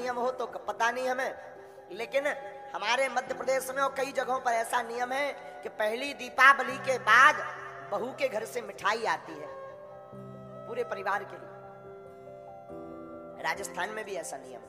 नियम हो तो पता नहीं हमें। लेकिन हमारे मध्य प्रदेश में और कई जगहों पर ऐसा नियम है कि पहली दीपावली के बाद बहू के घर से मिठाई आती है, पूरे परिवार के लिए। राजस्थान में भी ऐसा नियम। है